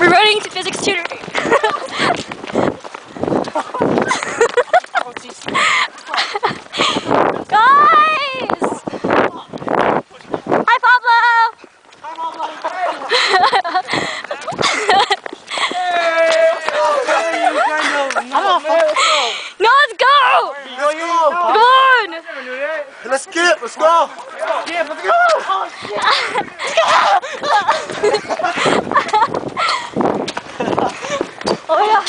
We're running to physics tutor. Guys! Hi, Pablo! No, let's go! Come on! Let's skip. Let's go. Oh, 哎呀，